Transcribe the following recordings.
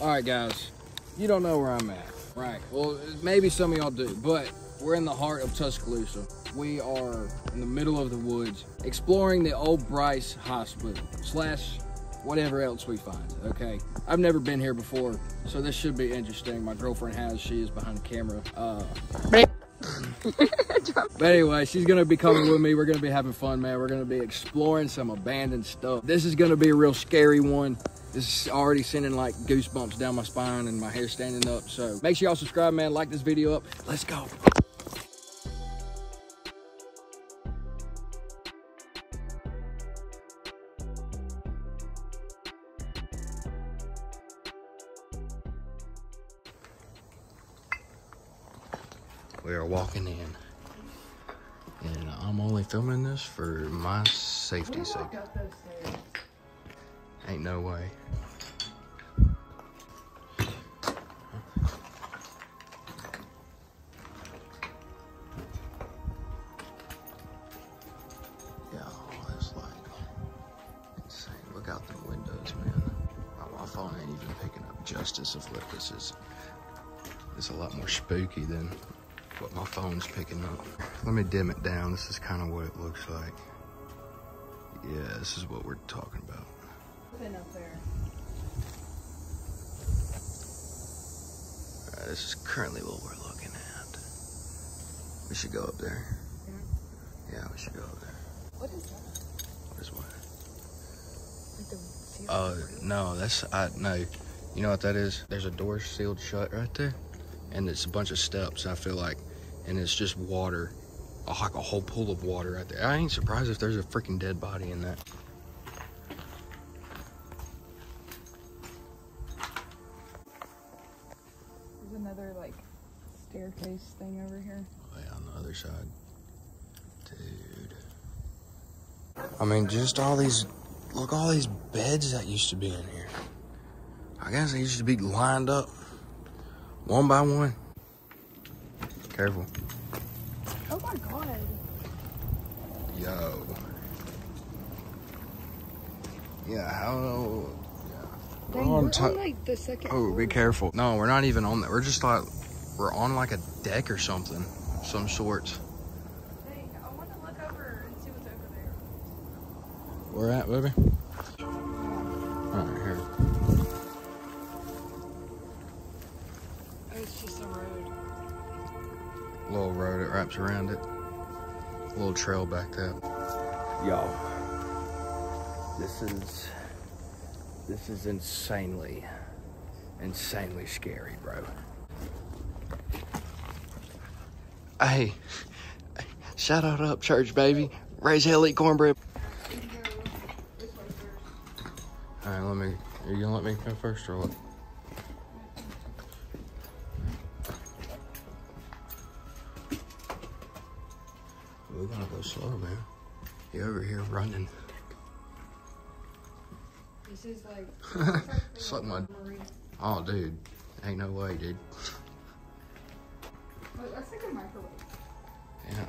All right, guys, you don't know where I'm at, right? Well, maybe some of y'all do, but we're in the heart of Tuscaloosa. We are in the middle of the woods, exploring the old Bryce Hospital slash whatever else we find. Okay, I've never been here before, so this should be interesting. My girlfriend has; she is behind the camera. Uh, but anyway, she's gonna be coming with me. We're gonna be having fun, man. We're gonna be exploring some abandoned stuff. This is gonna be a real scary one. This is already sending like goosebumps down my spine and my hair standing up. So make sure y'all subscribe, man. Like this video up. Let's go. We are walking in. And I'm only filming this for my safety's sake. Ain't no way. Yeah, it's like. Look out the windows, man. My, my phone ain't even picking up justice of what this is. It's a lot more spooky than what my phone's picking up. Let me dim it down. This is kind of what it looks like. Yeah, this is what we're talking about. Been up there. This is currently what we're looking at. We should go up there. Yeah, we should go up there. What is that? What is what? Like the seal Oh, no, that's, I, no. You know what that is? There's a door sealed shut right there. And it's a bunch of steps, I feel like. And it's just water. Like a whole pool of water right there. I ain't surprised if there's a freaking dead body in that. Staircase thing over here. Oh, yeah, on the other side. Dude. I mean, just all these, look, all these beds that used to be in here. I guess they used to be lined up one by one. Careful. Oh my god. Yo. Yeah, how. Dang, We're on we're top- on like the second Oh, be careful. No, we're not even on that. We're just like, we're on like a deck or something. Some sorts. Dang, I want to look over and see what's over there. Where at, baby? Alright, here. Oh, it's just a road. Little road that wraps around it. Little trail back there. Y'all. This is this is insanely insanely scary, bro. Hey, shout out up church, baby. Raise hell, eat cornbread. All right, let me. Are you gonna let me go first or what? We're gonna go slow, man. You over here running. This is like. Suck my. Oh, dude. Ain't no way, dude. That's. Yeah.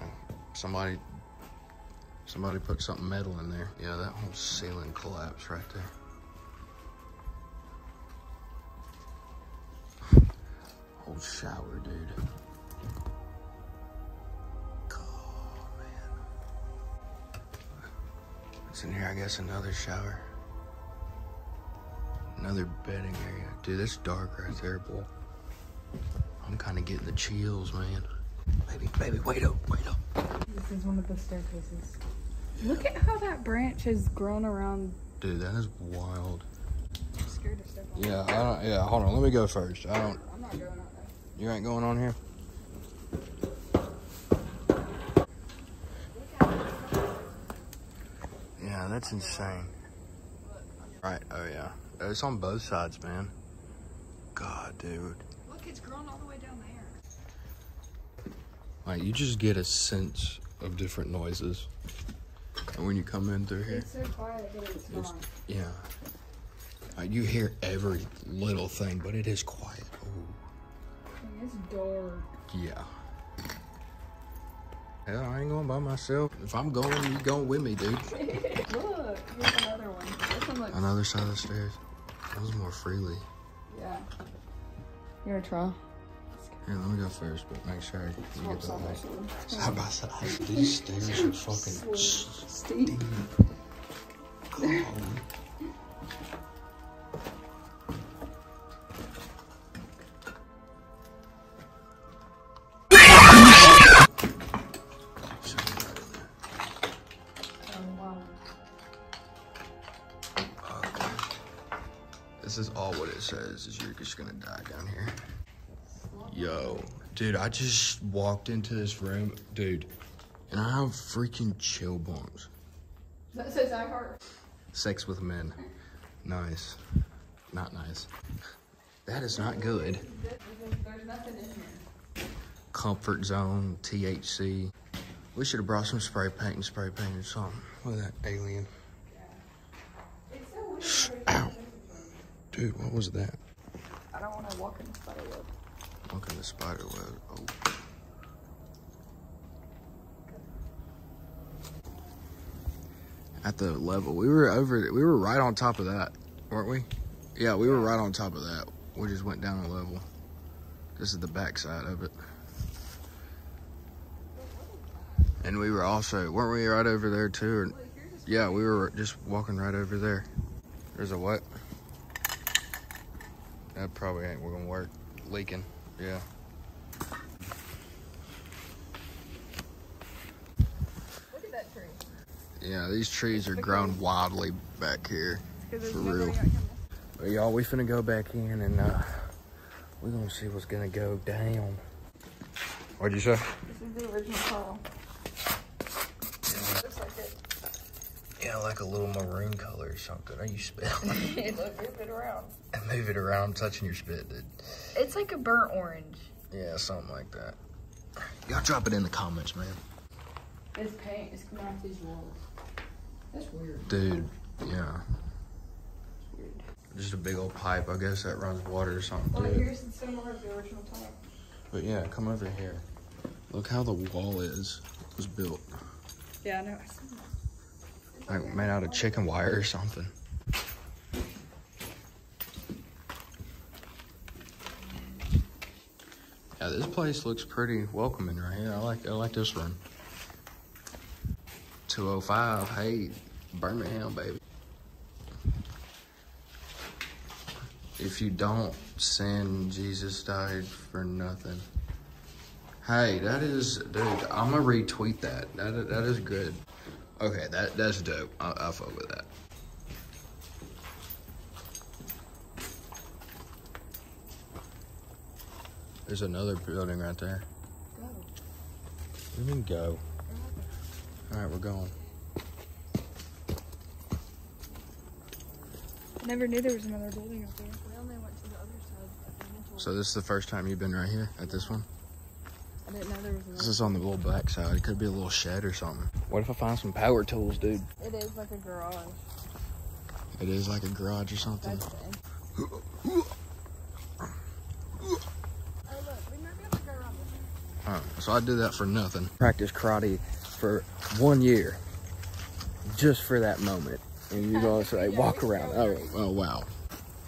Somebody. Somebody put something metal in there. Yeah, that whole ceiling collapsed right there. Whole shower, dude. What's in here? I guess another shower. Another bedding area. Dude, it's dark right there, boy. I'm kind of getting the chills, man. Baby, baby, wait up, wait up. This is one of the staircases. Look at how that branch has grown around. Dude, that is wild. I'm scared to step on. Yeah, I don't, yeah, hold on. Let me go first. I don't, I'm not going out there. you ain't going on here? Yeah, that's insane. Right, oh yeah. Oh, it's on both sides, man. God, dude. Look, it's grown all the way down there. Like, you just get a sense of different noises. And when you come in through here, It's so quiet, but it's It's- not. yeah. Like, you hear every little thing, but it is quiet. Ooh. Dang, It's dark. Yeah. Hell, I ain't going by myself. If I'm going, you going with me, dude. Look, here's another one. This one looks. On the other side of the stairs. That was more freely. Yeah. You wanna try? Here, let me go first, but make sure you get the Side light. side. Side by side. These stairs are fucking Steep. steep. Says, is you're just gonna die down here. Yo, dude, I just walked into this room, dude, and I have freaking chill bumps. That says I heart. Sex with men. Nice. Not nice. That is not good. There's nothing in here. Comfort zone, THC. We should have brought some spray paint and spray painted something. Look at that alien. It's so. Ow. Dude, what was that? I don't want to walk in the spider web. At the spider web. Oh. At the level, we were over. We were right on top of that, weren't we? Yeah, we were right on top of that. We just went down a level. This is the back side of it. And we were also, weren't we right over there too? Or, yeah, we were just walking right over there. There's a what? That probably ain't gonna work. Leaking. Yeah. Look at that tree. Yeah, these trees are grown wildly back here. For real. But y'all, we finna go back in and uh, we're gonna see what's gonna go down. What'd you say? This is the original tile. Looks like it. Yeah, like a little maroon color or something. Are you spit? Look, move it around. Move it around, I'm touching your spit, dude. It's like a burnt orange. Yeah, something like that. Y'all drop it in the comments, man. This paint is coming off these walls. That's weird. Dude, yeah. Just a big old pipe, I guess that runs water or something Well, through it. here's the similar of the original tile. But yeah, come over here. Look how the wall is. was built. Yeah, I know. Like made out of chicken wire or something. Yeah, this place looks pretty welcoming right here. I like I like this one. 205, hey, Birmingham, baby. If you don't sin, Jesus died for nothing. Hey, that is, dude. I'm gonna retweet that. That that is good. Okay, that that's dope. I, I fuck with that. There's another building right there. Go. We can go. All right, we're going. I never knew there was another building up there. We only went to the other side of the. So this is the first time you've been right here at this one. I didn't know there was This is on the little back side. It could be a little shed or something. What if I find some power tools, dude? It is like a garage. It is like a garage or something. That's. Oh look, we might be able to go around this way. Oh, so I did that for nothing. Practice karate for one year, just for that moment. And you're gonna say, Yeah, walk around. Oh, oh wow.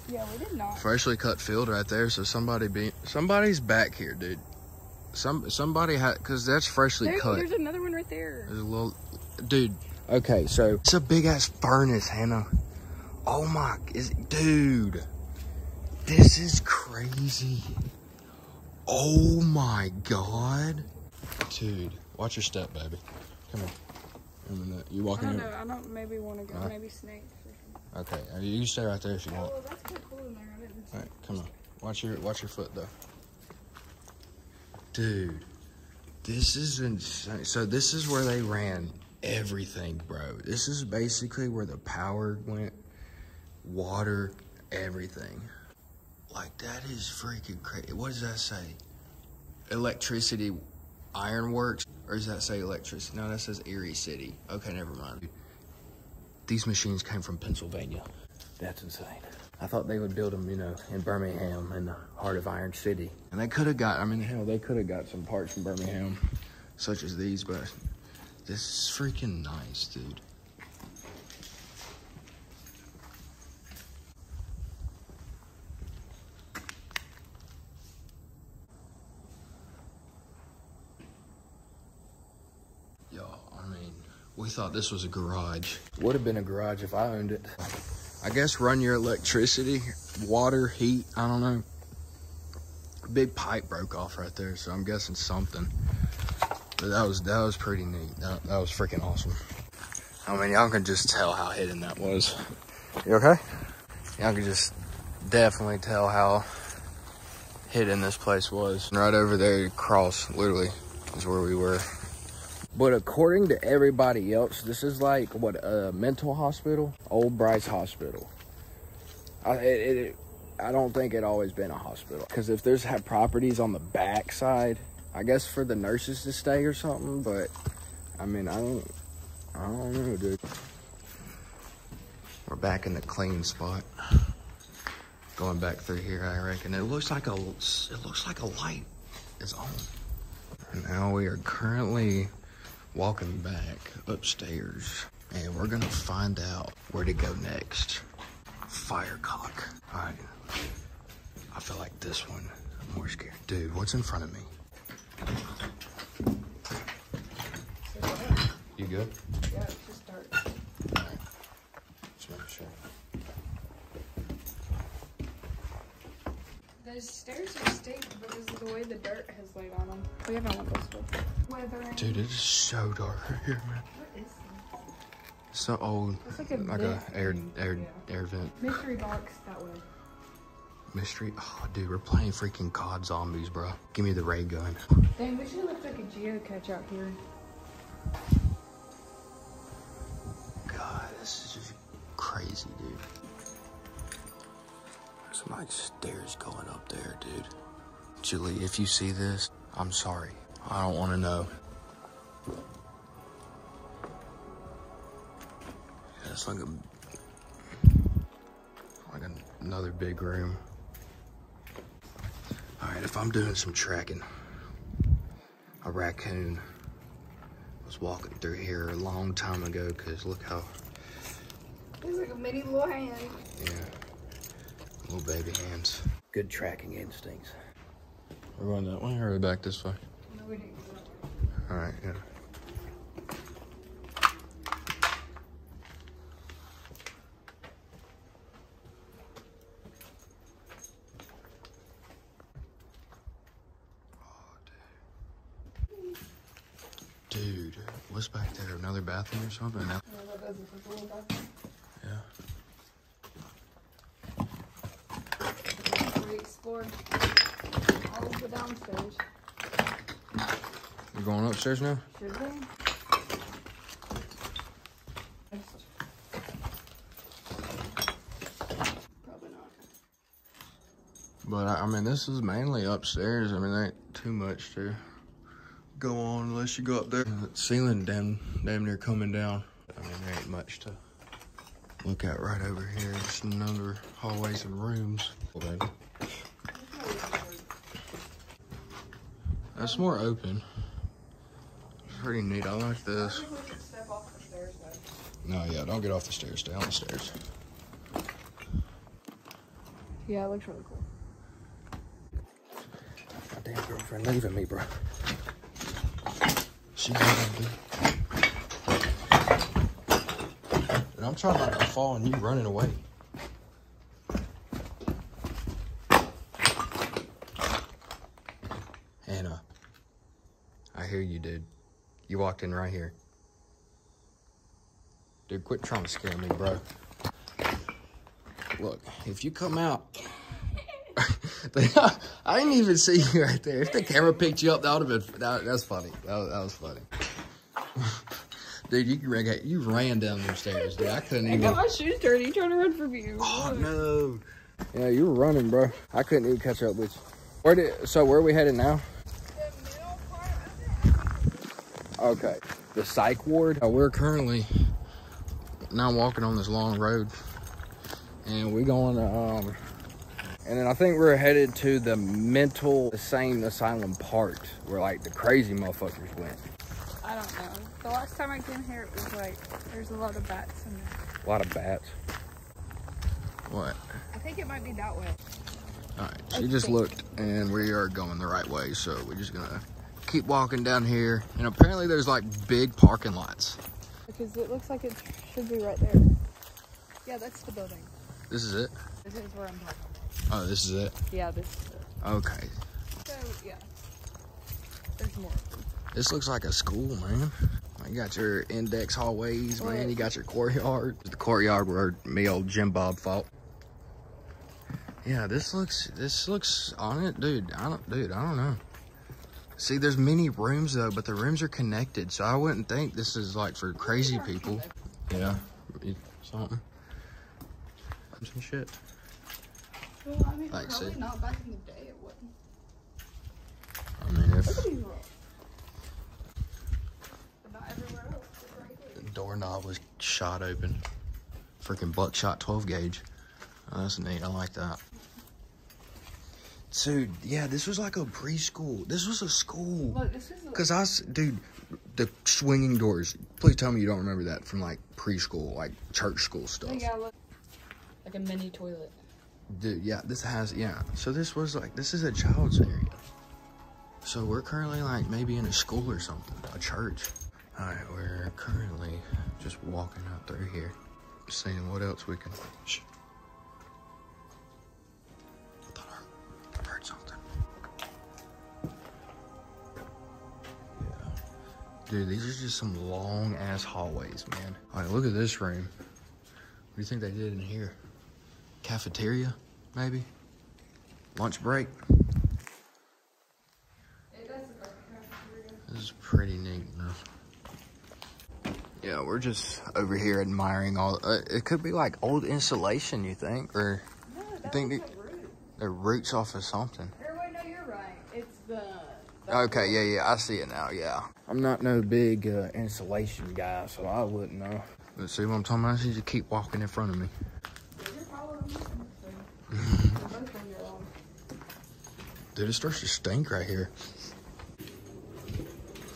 Yeah, we did not. Freshly cut field right there. So somebody be somebody's back here, dude. Some somebody had because that's freshly There, cut. there's another one right there. There's a little, dude. Okay, so it's a big ass furnace, Hannah. Oh my, is dude, this is crazy. Oh my god, dude. Watch your step, baby. Come here. In that- You I walking don't here? know. I don't maybe want to go. Alright. Maybe snakes. Okay, you stay right there if you Oh, want. well, that's cool in there. I didn't. All right, come on. Watch your watch your foot though. Dude, this is insane. So this is where they ran everything, bro. This is basically where the power went, water, everything. Like that is freaking crazy. What does that say? Electricity, ironworks, or does that say electricity? No, that says Erie City. Okay, never mind. These machines came from Pennsylvania. That's insane. I thought they would build them, you know, in Birmingham, in the uh, heart of Iron City. And they could have got, I mean, hell, they could have got some parts from Birmingham, such as these, but this is freaking nice, dude. We thought this was a garage. Would have been a garage if I owned it. I guess run your electricity, water, heat, I don't know. Big pipe broke off right there, so I'm guessing something. But that was that was pretty neat. That, that was freaking awesome. I mean, y'all can just tell how hidden that was. You okay? Y'all can just definitely tell how hidden this place was. Right over there, across, literally, is where we were. But according to everybody else, this is like what a mental hospital, Old Bryce Hospital. I it, it, I don't think it always been a hospital because if there's had properties on the back side, I guess for the nurses to stay or something. But I mean, I don't, I don't know, dude. We're back in the clean spot. Going back through here, I reckon it looks like a, it looks like a light is on. And now we are currently walking back upstairs and we're gonna find out where to go next. Firecock. All right. I feel like this one. I'm more scared. Dude, what's in front of me? You good? Yeah, it's just dark. Alright. Just making sure. The stairs are steep because of the way the dirt has laid on them. We haven't went this way. Weathering. Dude, it is so dark right here, man. So oh, old. It's like a Like a air air Yeah. air vent. Mystery box that way. Mystery. Oh, dude, we're playing freaking COD zombies, bro. Give me the ray gun. Dang, we should have looked like a geocache out here. God, this is just crazy, dude. There's some like stairs going up there, dude. Julie, if you see this, I'm sorry. I don't want to know. It's like a like another big room. All right, if I'm doing some tracking, a raccoon was walking through here a long time ago because look how, It's like a mini little hand. yeah, little baby hands. Good tracking instincts. We're going that way or back this way? No, we didn't. All right, yeah. Dude, what's back there? Another bathroom or something? No, that doesn't look a little bathroom. Yeah. We explored all of the downstairs. You're going upstairs now? Should not. But I, I mean, this is mainly upstairs. I mean, ain't too much to go on unless you go up there. The ceiling damn, damn near coming down. I mean, there ain't much to look at right over here. Just another hallways and rooms. That's more open. Pretty neat. I like this. think we should step off the stairs though. No, yeah, don't get off the stairs. Stay on the stairs. Yeah, it looks really cool. My damn girlfriend leaving me, bro. She got dude. And I'm trying not to fall and you running away. Hannah, I hear you, dude. You walked in right here. Dude, quit trying to scare me, bro. Look, if you come out, I didn't even see you right there. If the camera picked you up, that would have been that, that's funny. That, was- that was funny. Dude, you ran, you ran down those stairs, dude. I couldn't I even. got my shoes dirty trying to run from you. Oh no. Yeah, you were running, bro. I couldn't even catch up with you. Where did so where are we headed now? Okay. The psych ward. Uh, we're currently now walking on this long road. And we're going to um and then I think we're headed to the mental insane asylum part where like the crazy motherfuckers went. I don't know. The last time I came here, it was like there's a lot of bats in there. A lot of bats. What? I think it might be that way. Alright, she just think. looked and we are going the right way, so we're just gonna keep walking down here. And apparently there's like big parking lots. because it looks like it should be right there. Yeah, that's the building. This is it? This is where I'm talking Oh, this is it? Yeah, this is it. Okay. So, yeah. There's more. This looks like a school, man. You got your index hallways, man. You got your courtyard. The courtyard where me old Jim Bob fought. Yeah, this looks, this looks on it, dude. I don't, dude, I don't know. See, there's many rooms though, but the rooms are connected, so I wouldn't think this is like for crazy people. Yeah, something. Some shit. Well, I mean, Like, probably not back in the day it wouldn't. I mean, if Look at these rocks. But not everywhere else. It's right the doorknob was shot open, freaking buckshot 12 gauge. Oh, that's neat. I like that. Dude, yeah, this was like a preschool. This was a school. Look, this is Cause I, dude, the swinging doors. Please tell me you don't remember that from like preschool, like church school stuff. yeah, look. Like a mini toilet. Dude, yeah, this has, yeah. So this was like, this is a child's area. So we're currently like maybe in a school or something, a church. All right, we're currently just walking up through here, seeing what else we can. I heard something. Yeah. Dude, these are just some long ass hallways, man. All right, look at this room. What do you think they did in here? Cafeteria, maybe? Lunch break? It does look like a cafeteria. This is pretty neat enough. Yeah, we're just over here admiring all. Uh, it could be like old insulation, you think, or No, that think the- like the roots off of something. Or wait, no, you're right. It's the. the Okay, yeah, yeah, I see it now. Yeah, I'm not no big uh, insulation guy, so I wouldn't know. But see what I'm talking about? You just keep walking in front of me. You're taller than me, so we're both gonna get along. Dude, it starts to stink right here.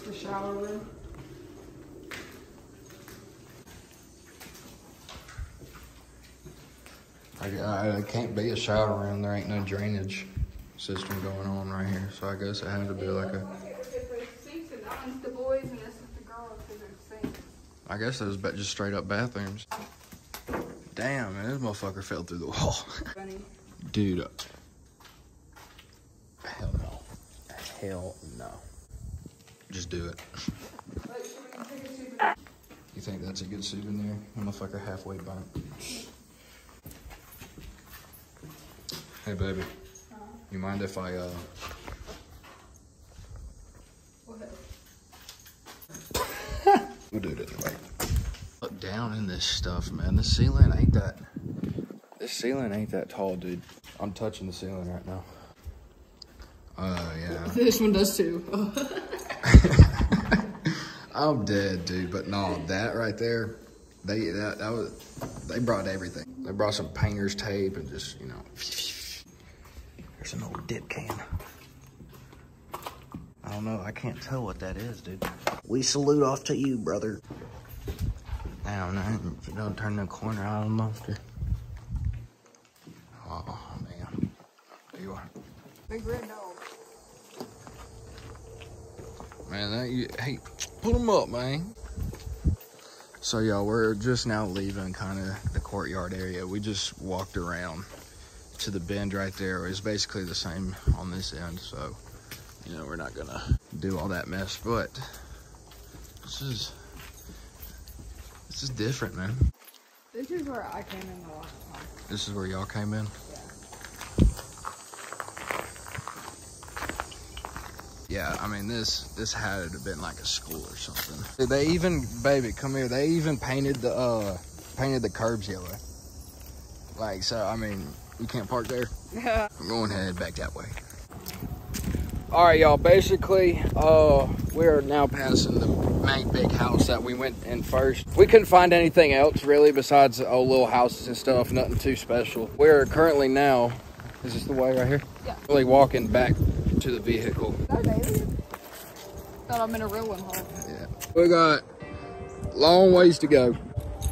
The shower room. I, I, it can't be a shower room. There ain't no drainage system going on right here, so I guess it had to be like a. Okay, okay, so sinks and that one's the boys and this is the girls because they're sinks. I guess those just straight up bathrooms. Damn, man, this motherfucker fell through the wall. Dude. uh, Hell no. Hell no. Just do it. Like, should we take a souvenir? You think that's a good souvenir? Motherfucker halfway burnt. Hey, baby. You mind if I, uh. What? We'll do it anyway. Look down in this stuff, man. The ceiling ain't that. This ceiling ain't that tall, dude. I'm touching the ceiling right now. Uh, yeah. This one does too. I'm dead, dude. But no, that right there, they that that was they brought everything. They brought some painter's tape and just you know. There's an old dip can. I don't know. I can't tell what that is, dude. We salute off to you, brother. I don't know. If you don't turn the corner out of the monster. Oh man. There you are. Big red dog. Man, that you, hey, put them up, man. So, y'all, we're just now leaving kind of the courtyard area. We just walked around to the bend right there. It's basically the same on this end, so, you know, we're not gonna do all that mess, but this is, this is different, man. This is where I came in the last time. This is where y'all came in? Yeah, I mean this this had to have been like a school or something. They even baby, come here. They even painted the uh painted the curbs yellow. Like so I mean, you can't park there. Yeah. I'm going head back that way. All right, y'all. Basically, uh, we're now passing the main big house that we went in first. We couldn't find anything else really besides old little houses and stuff. Nothing too special. We're currently now. Is this the way right here? Yeah. Really walking back to the vehicle. Is baby? Thought I'm in a real one, huh? Yeah. We got long ways to go.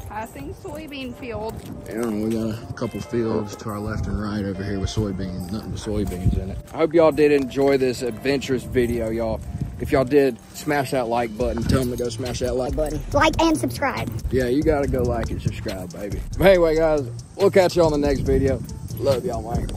Passing soybean field. And we got a couple fields to our left and right over here with soybeans, nothing but soybeans in it. I hope y'all did enjoy this adventurous video, y'all. If y'all did, smash that like button. Tell them to go smash that like button. Like and subscribe. Yeah, you gotta go like and subscribe, baby. But anyway, guys, we'll catch you on the next video. Love y'all, man.